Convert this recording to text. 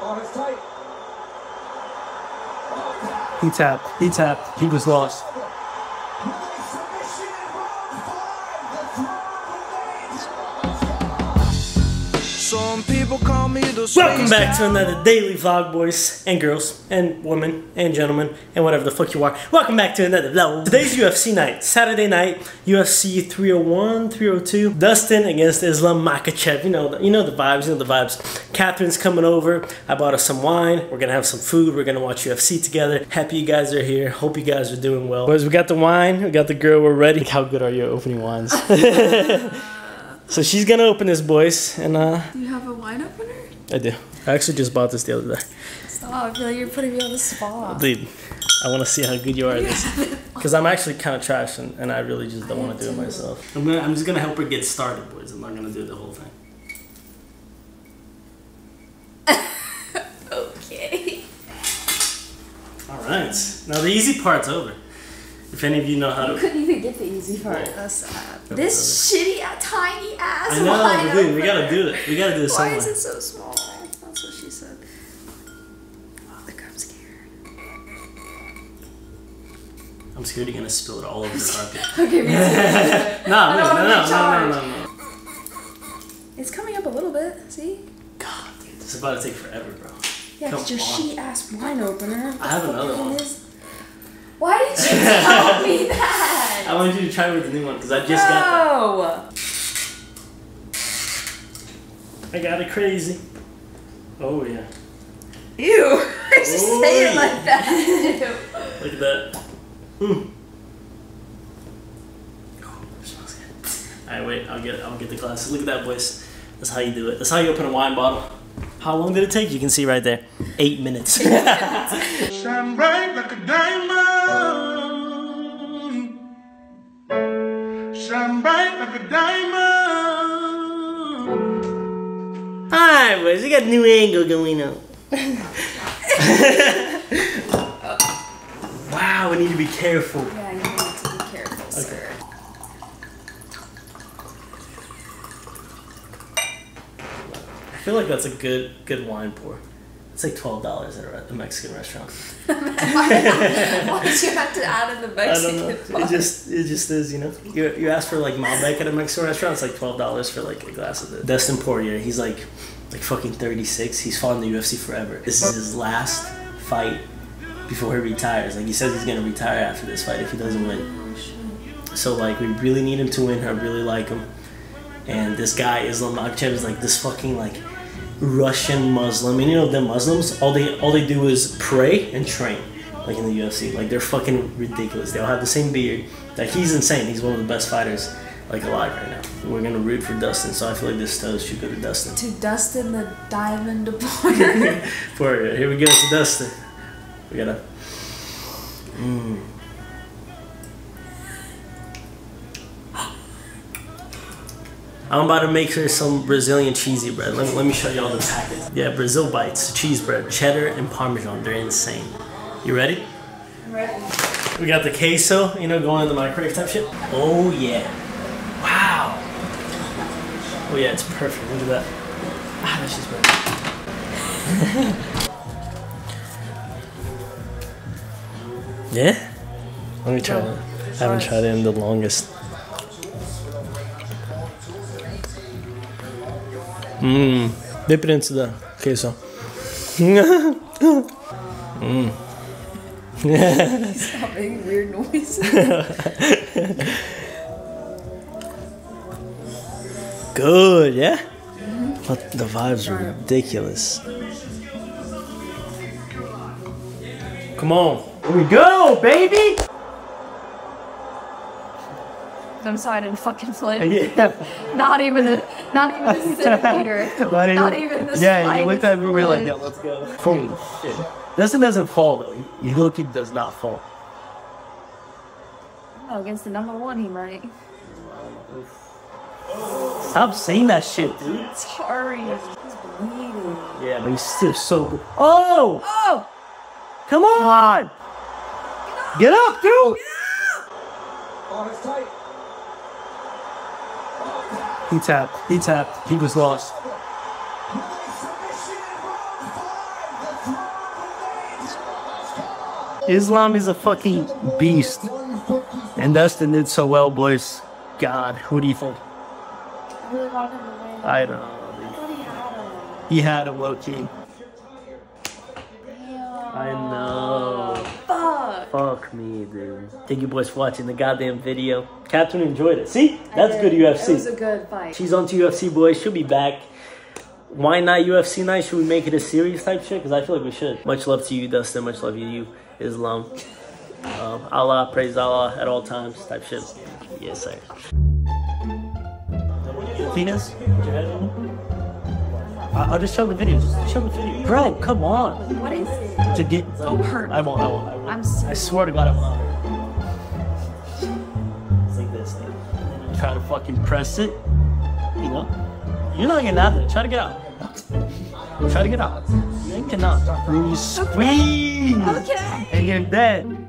Oh, he tapped. He tapped. He was lost. Some people call me the Welcome back to another daily vlog, boys and girls and women and gentlemen and whatever the fuck you are. Welcome back to another vlog. Today's UFC night, Saturday night, UFC 301, 302. Dustin against Islam Makhachev. You know, the, you know the vibes. You know the vibes. Catherine's coming over. I bought us some wine. We're gonna have some food. We're gonna watch UFC together. Happy you guys are here. Hope you guys are doing well. Boys, we got the wine. We got the girl. We're ready. How good are you at opening wines? so she's gonna open this, boys, and uh, Do you have a wine opener? I do. I actually just bought this the other day. Stop, I feel like you're putting me on the spot. Dude, I want to see how good you are at this. Because I'm actually kind of trash and, and I really just don't want to do it myself. I'm, gonna, I'm just going to help her get started, boys. I'm not going to do the whole thing. Okay. All right. Now, the easy part's over. If any of you know how You to. Couldn't even get the easy part. That's sad. This shitty, uh, tiny ass I know, wine dude, we got to do it. We got to do it Why somewhere. is it so small? That's what she said. Oh, look, I'm scared. I'm scared you're to spill it all over the carpet. Okay, me too. No, no, no, no, no, no, no, no. It's coming up a little bit. See? God, dude, this is about to take forever, bro. Yeah, Come it's your shitty ass wine opener. I have another one. Is... Why did you tell me that? I want you to try with the new one because I just got that. I got it crazy. Oh, yeah. Ew. I just say it like that. Look at that. Mm. Oh, it smells good. Alright, wait. I'll get. I'll get the glasses. Look at that, boys. That's how you do it. That's how you open a wine bottle. How long did it take? You can see right there. Eight minutes. Shine bright like a diamond. Alright, boys. We got a new angle going on. wow, we need to be careful. Yeah, you need to be careful, sir. I feel like that's a good good wine pour. It's like twelve dollars at a, a Mexican restaurant. Why did you have to add in the I don't Mexican know. It just it just is, you know. You, you ask for like Malbec at a Mexican restaurant, it's like twelve dollars for like a glass of it. Dustin Poirier, he's like like fucking thirty six. He's fought in the UFC forever. This is his last fight before he retires. Like he says he's gonna retire after this fight if he doesn't win. So like we really need him to win. I really like him. And this guy Islam Makhachev is like this fucking like Russian Muslim. And you know the Muslims, all they all they do is pray and train. Like in the UFC. Like they're fucking ridiculous. They all have the same beard. Like he's insane. He's one of the best fighters like alive right now. We're gonna root for Dustin, so I feel like this toast should go to Dustin. To Dustin the Diamond Deporter. For here we go to Dustin. We gotta. Mm. I'm about to make her some Brazilian cheesy bread. Let me, let me show y'all the packet. Yeah, Brazi Bites, cheese bread, cheddar and parmesan. They're insane. You ready? I'm ready. We got the queso, you know, going in the microwave type shit. Oh yeah. Wow. Oh yeah, it's perfect. Look at that. Ah, that's just perfect. Yeah? Let me try that. I haven't tried it in the longest. Dip it into the queso. Mmm. Stop making weird noises. Good, yeah? But the vibes are ridiculous. Come on. Here we go, baby! I'm sorry, I didn't fucking flip. Yeah. Not even a, not even a centimeter. Not even the Yeah, you looked at me, we were like, yeah, let's go. Holy shit. Dustin doesn't fall though. He look, he does not fall. Oh, against the number one, he might. Stop saying that shit, dude. Sorry. He's bleeding. Yeah, but he's still so good. Oh! Oh! Come on! Get up, dude! He tapped. He tapped. He was lost. Islam is a fucking beast. And Dustin did so well, boys. God, who do you think? I don't know. He had a low key. I'm. Fuck. Fuck me, dude. Thank you boys for watching the goddamn video. Catherine enjoyed it. See? That's good. UFC. It was a good fight. She's on to UFC, boys. She'll be back. Why not UFC night? Should we make it a series type shit? Because I feel like we should. Much love to you, Dustin. Much love to you, Islam. Um, Allah, praise Allah at all times type shit. Yes, sir. Venus? I- I'll just show the videos. Show the video. Bro, come on. What is it? To get. Oh, Don't hurt. I won't, I won't. I won't. I'm so I swear to God, I won't. It's like this. Thing. Try to fucking press it. You know? You're not getting out of it. Try to get out. Try to get out. You cannot. You squeeze. Okay. And you're dead.